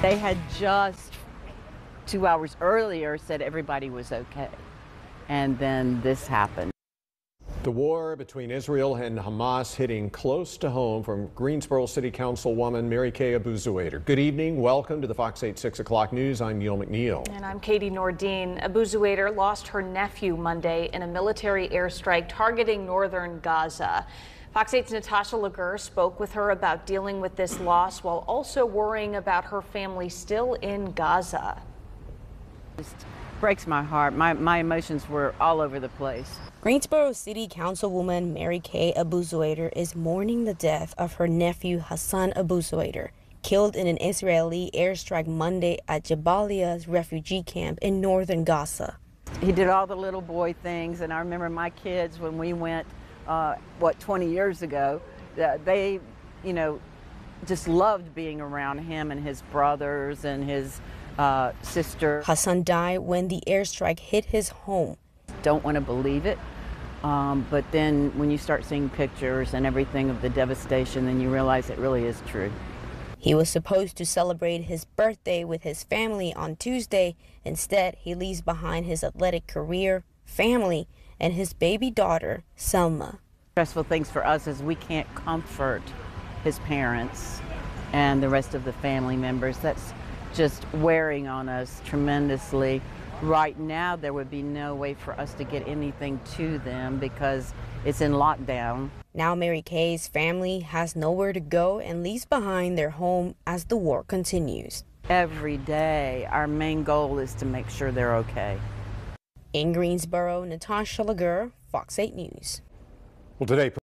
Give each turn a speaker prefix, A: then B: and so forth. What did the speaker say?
A: They had just two hours earlier said everybody was okay. And then this happened.
B: The war between Israel and Hamas hitting close to home from Greensboro City Councilwoman Marikay Abuzuaiter. Good evening. Welcome to the Fox 8 6 o'clock news. I'm Neill McNeill.
C: And I'm Katie Nordeen. Abuzuaiter lost her nephew Monday in a military airstrike targeting northern Gaza. Fox 8's Natasha Lagur spoke with her about dealing with this loss while also worrying about her family still in Gaza.
A: It breaks my heart. My, my emotions were all over the place.
D: Greensboro City Councilwoman Marikay Abuzuaiter is mourning the death of her nephew Hassan Abuzuaiter, killed in an Israeli airstrike Monday at Jabalia's refugee camp in northern Gaza.
A: He did all the little boy things, and I remember my kids when we went, uh, what, 20 years ago, they, you know, just loved being around him and his brothers and his uh, sister.
D: Hassan died when the airstrike hit his home
A: don't want to believe it. Um, but then when you start seeing pictures and everything of the devastation, then you realize it really is true.
D: He was supposed to celebrate his birthday with his family on Tuesday. Instead, he leaves behind his athletic career, family, and his baby daughter, Selma.
A: Stressful things for us is we can't comfort his parents and the rest of the family members. That's just wearing on us tremendously right now there would be no way for us to get anything to them because it's in lockdown.
D: Now Mary Kay's family has nowhere to go and leaves behind their home as the war continues.
A: Every day our main goal is to make sure they're okay.
D: In Greensboro, Natasha Lagur, Fox 8 News.
B: Well, today